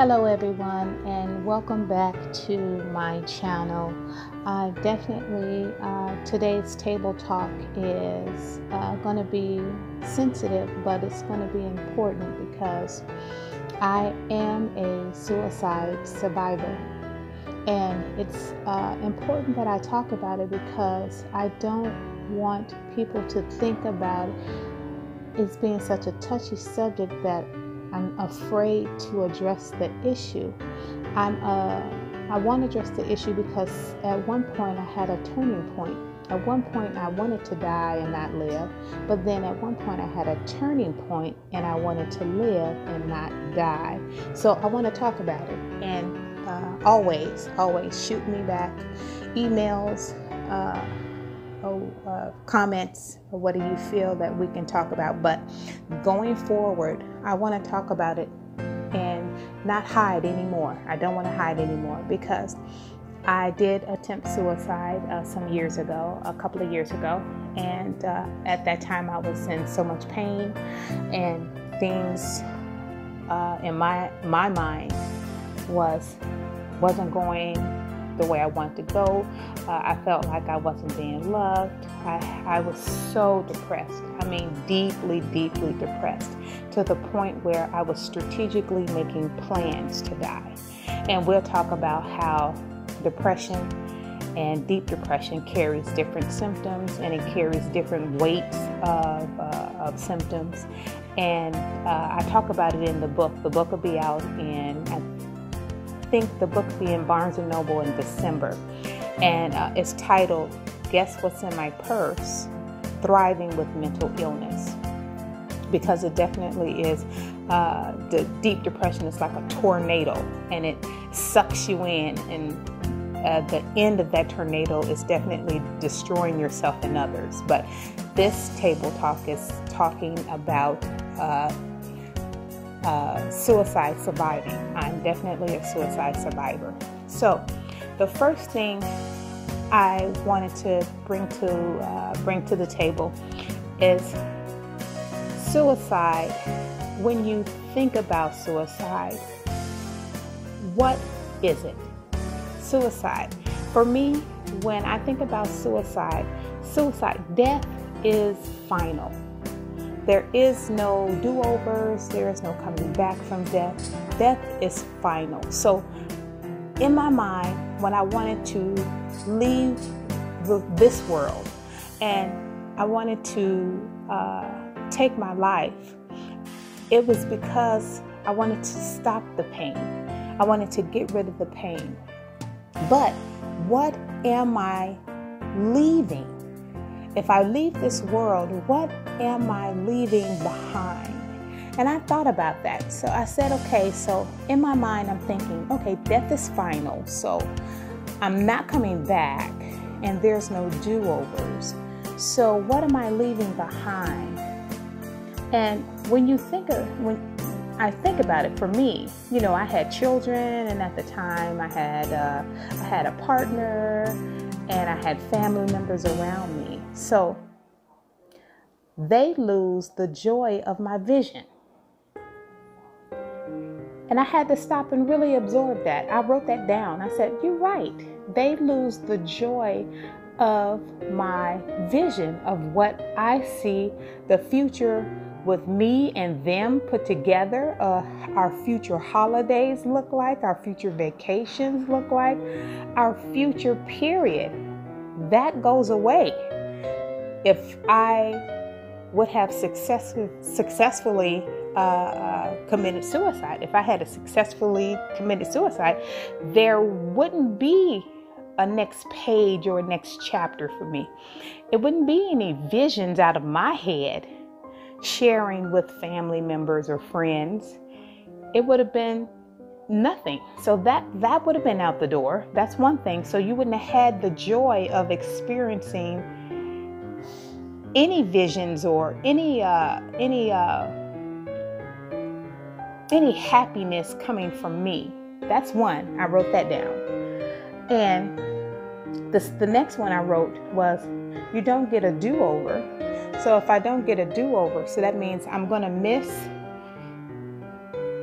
Hello, everyone, and welcome back to my channel. Uh, definitely, uh, today's table talk is uh, going to be sensitive, but it's going to be important because I am a suicide survivor. And it's uh, important that I talk about it because I don't want people to think about it as being such a touchy subject that I'm afraid to address the issue. I'm uh, I want to address the issue because at one point I had a turning point. At one point I wanted to die and not live, but then at one point I had a turning point and I wanted to live and not die. So I want to talk about it and uh, always, always shoot me back emails. Uh, uh, comments or what do you feel that we can talk about. But going forward, I want to talk about it and not hide anymore. I don't want to hide anymore because I did attempt suicide uh, some years ago, a couple of years ago, and uh, at that time I was in so much pain and things uh, in my my mind was wasn't going the way I wanted to go. Uh, I felt like I wasn't being loved. I, I was so depressed. I mean, deeply, deeply depressed to the point where I was strategically making plans to die. And we'll talk about how depression and deep depression carries different symptoms and it carries different weights of, uh, of symptoms. And uh, I talk about it in the book. The book will be out in, think the book will be in Barnes and Noble in December. And uh, it's titled Guess What's in My Purse? Thriving with Mental Illness. Because it definitely is, uh, the deep depression is like a tornado and it sucks you in. And uh, the end of that tornado is definitely destroying yourself and others. But this table talk is talking about uh, uh, suicide surviving. I'm definitely a suicide survivor. So, the first thing I wanted to bring to uh, bring to the table is suicide. When you think about suicide, what is it? Suicide. For me, when I think about suicide, suicide, death is final. There is no do overs, there is no coming back from death. Death is final. So, in my mind, when I wanted to leave this world and I wanted to uh, take my life, it was because I wanted to stop the pain. I wanted to get rid of the pain. But what am I leaving? If I leave this world, what am I leaving behind? And I thought about that. So I said, okay, so in my mind, I'm thinking, okay, death is final. So I'm not coming back, and there's no do overs. So what am I leaving behind? And when you think of, when I think about it for me, you know, I had children, and at the time I had, uh, I had a partner, and I had family members around me. So they lose the joy of my vision. And I had to stop and really absorb that. I wrote that down. I said, You're right. They lose the joy of my vision of what I see the future with me and them put together, uh, our future holidays look like, our future vacations look like, our future period that goes away. If I would have success, successfully uh, uh, committed suicide, if I had successfully committed suicide, there wouldn't be a next page or a next chapter for me. It wouldn't be any visions out of my head sharing with family members or friends. It would have been nothing. So that that would have been out the door. That's one thing. So you wouldn't have had the joy of experiencing any visions or any uh, any uh, any happiness coming from me. That's one. I wrote that down. And this, the next one I wrote was, you don't get a do-over. So if I don't get a do-over, so that means I'm going to miss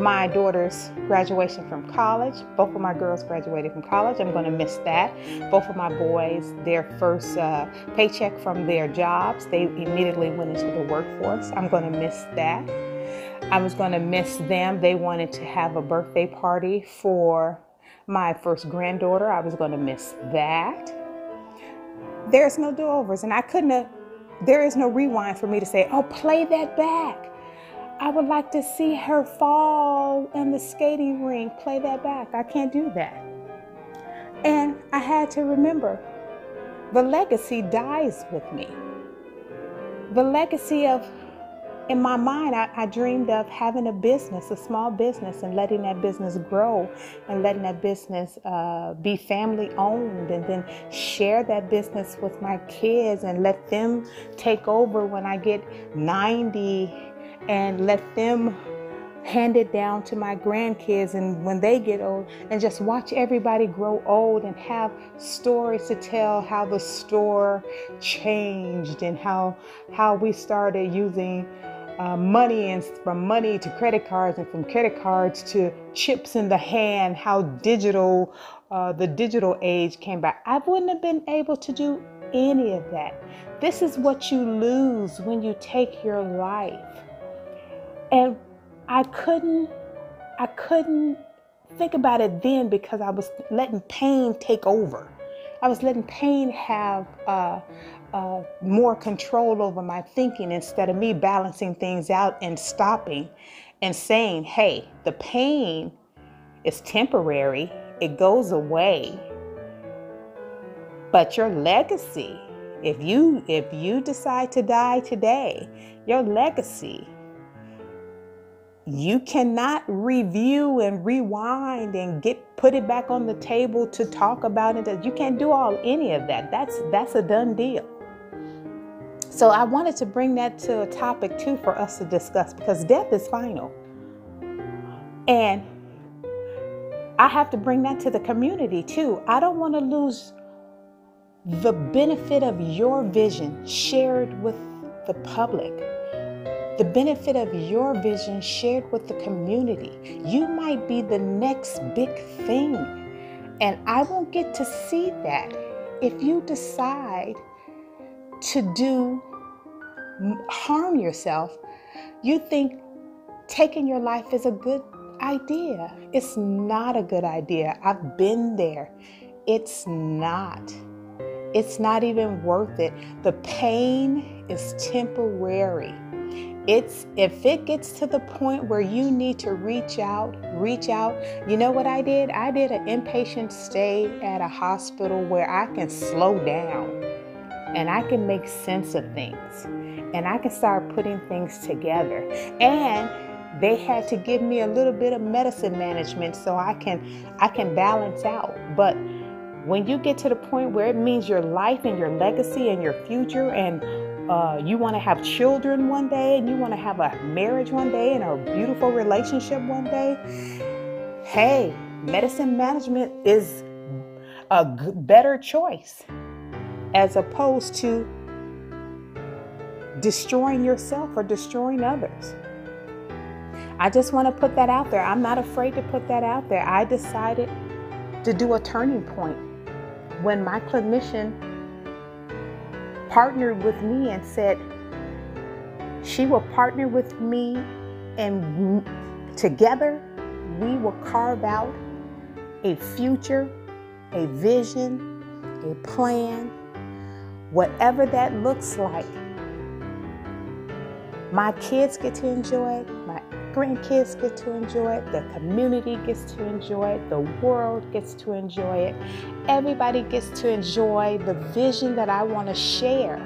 my daughter's graduation from college. Both of my girls graduated from college. I'm going to miss that. Both of my boys, their first uh, paycheck from their jobs, they immediately went into the workforce. I'm going to miss that. I was going to miss them. They wanted to have a birthday party for my first granddaughter. I was going to miss that. There's no do overs, and I couldn't have, there is no rewind for me to say, oh, play that back. I would like to see her fall in the skating rink, play that back. I can't do that. And I had to remember the legacy dies with me. The legacy of, in my mind, I, I, dreamed of having a business, a small business, and letting that business grow and letting that business uh, be family owned and then share that business with my kids and let them take over when I get 90 and let them hand it down to my grandkids and when they get old and just watch everybody grow old and have stories to tell how the store changed and how how we started using uh, money and from money to credit cards and from credit cards to chips in the hand how digital uh, the digital age came back. I wouldn't have been able to do any of that. This is what you lose when you take your life and I couldn't, I couldn't think about it then because I was letting pain take over. I was letting pain have uh, uh, more control over my thinking instead of me balancing things out and stopping and saying, hey, the pain is temporary, it goes away. But your legacy, if you if you decide to die today, your legacy you cannot review and rewind and get put it back on the table to talk about it. You can't do all any of that. That's that's a done deal. So i wanted to bring that to a topic too for us to discuss because death is final. And i have to bring that to the community too. I don't want to lose the benefit of your vision shared with the public the benefit of your vision shared with the community. You might be the next big thing. And I won't get to see that if you decide to do harm yourself. You think taking your life is a good idea. It's not a good idea. I've been there. It's not. It's not even worth it. The pain is temporary. It's if it gets to the point where you need to reach out, reach out. You know what I did? I did an inpatient stay at a hospital where I can slow down and I can make sense of things and I can start putting things together. And they had to give me a little bit of medicine management so I can I can balance out. But when you get to the point where it means your life and your legacy and your future and uh, you want to have children one day and you want to have a marriage one day and a beautiful relationship one day, hey, medicine management is a g- better choice as opposed to destroying yourself or destroying others. I just want to put that out there. I'm not afraid to put that out there. I decided to do a turning point when my clinician partnered with me and said she will partner with me and together we will carve out a future, a vision, a plan, whatever that looks like. My kids get to enjoy it, my grandkids get to enjoy it, the community gets to enjoy it, the world gets to enjoy it. Everybody gets to enjoy the vision that I want to share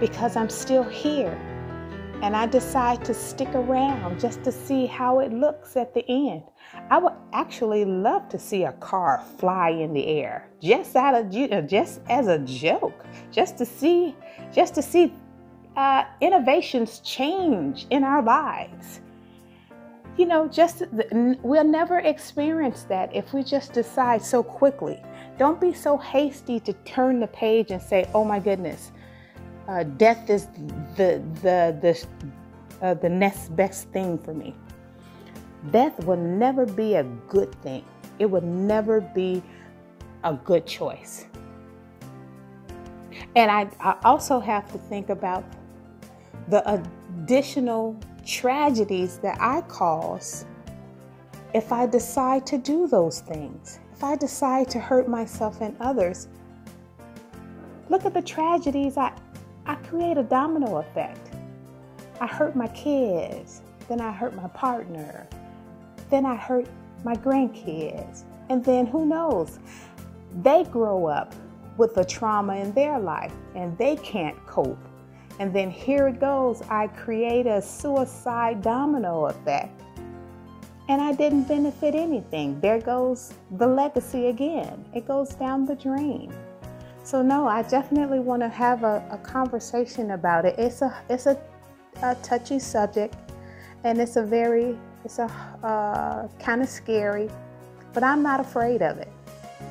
because I'm still here. And I decide to stick around just to see how it looks at the end. I would actually love to see a car fly in the air, just out of just as a joke, just to see, just to see uh, innovations change in our lives you know, just we'll never experience that if we just decide so quickly. Don't be so hasty to turn the page and say, "Oh my goodness, uh, death is the the the uh, the next best thing for me." death will never be a good thing. It will never be a good choice. And I, I also have to think about the additional tragedies that I cause if I decide to do those things. If I decide to hurt myself and others, look at the tragedies I, I create a domino effect. I hurt my kids, then I hurt my partner, then I hurt my grandkids, and then who knows? They grow up with a trauma in their life and they can't cope. And then here it goes I create a suicide domino effect. And I didn't benefit anything. There goes the legacy again. It goes down the drain. So no, I definitely want to have a, a conversation about it. It's a it's a, a, touchy subject, and it's a very it's a uh, kind of scary, but I'm not afraid of it.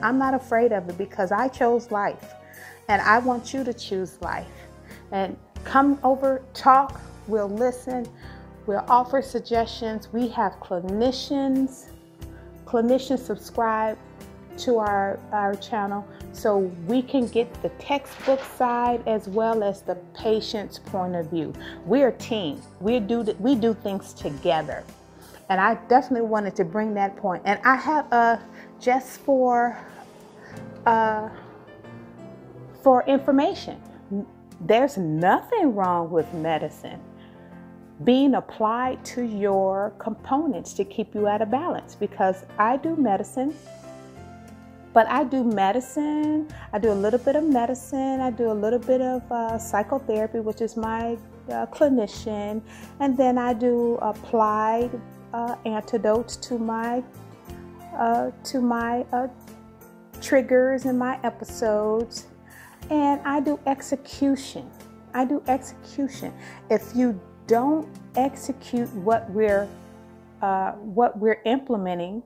I'm not afraid of it because I chose life and I want you to choose life. And come over, talk, we'll listen, we'll offer suggestions. We have clinicians, clinicians subscribe to our, our channel so we can get the textbook side as well as the patient's point of view. We're a team. We do we do things together. And I definitely wanted to bring that point. And I have a just for uh, for information. There's nothing wrong with medicine being applied to your components to keep you out of balance because I do medicine, but I do medicine, I do a little bit of medicine, I do a little bit of uh, psychotherapy, which is my uh, clinician, and then I do applied uh, antidotes to my uh, to my uh, triggers and my episodes, and I do execution. I do execution. If you don't execute what we're uh, what we're implementing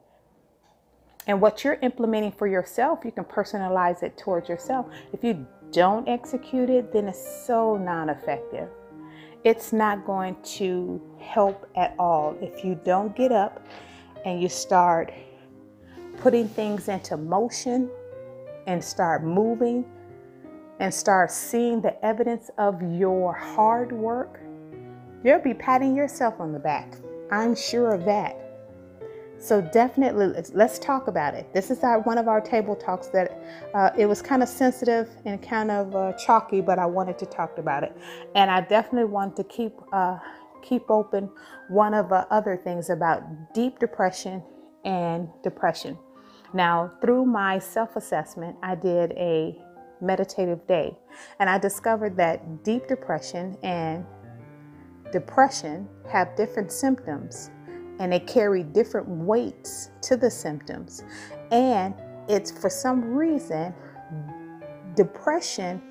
and what you're implementing for yourself, you can personalize it towards yourself. If you don't execute it, then it's so non-effective. It's not going to help at all. If you don't get up and you start putting things into motion and start moving and start seeing the evidence of your hard work, you'll be patting yourself on the back. I'm sure of that. So definitely, let's, let's talk about it. This is our, one of our table talks that uh, it was kind of sensitive and kind of uh, chalky, but I wanted to talk about it. And I definitely want to keep uh, keep open one of the other things about deep depression and depression. Now, through my self assessment, I did a meditative day and I discovered that deep depression and depression have different symptoms and they carry different weights to the symptoms. And it's for some reason, depression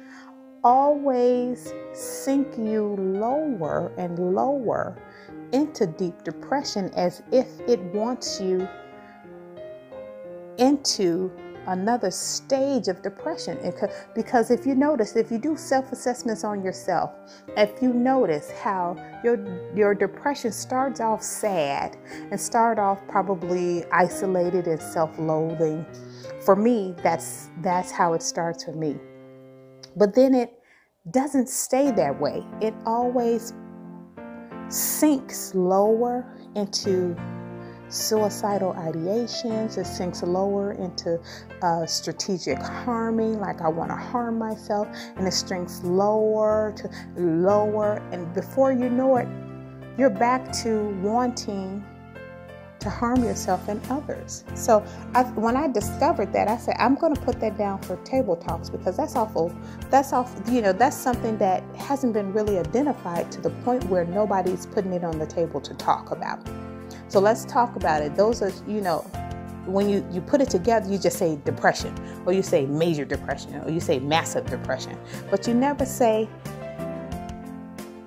always sink you lower and lower into deep depression as if it wants you into another stage of depression. Because if you notice if you do self-assessments on yourself if you notice how your your depression starts off sad and start off probably isolated and self-loathing for me that's that's how it starts for me. But then it doesn't stay that way. It always sinks lower into suicidal ideations. It sinks lower into uh, strategic harming, like I want to harm myself, and it sinks lower to lower. And before you know it, you're back to wanting to harm yourself and others. So I, when I discovered that, I said I'm going to put that down for table talks because that's awful. That's awful. You know, that's something that hasn't been really identified to the point where nobody's putting it on the table to talk about. So let's talk about it. Those are, you know, when you, you put it together, you just say depression, or you say major depression, or you say massive depression, but you never say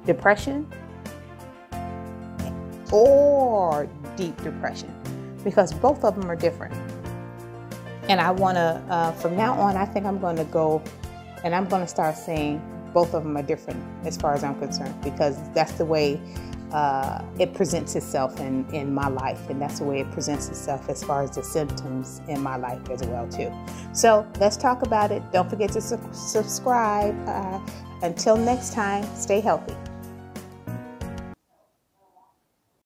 depression or deep depression because both of them are different. And I want to, uh, from now on, I think I'm going to go and I'm going to start saying both of them are different as far as I'm concerned because that's the way uh, it presents itself in, in my life and that's the way it presents itself as far as the symptoms in my life as well too. So let's talk about it. Don't forget to su- subscribe uh, until next time stay healthy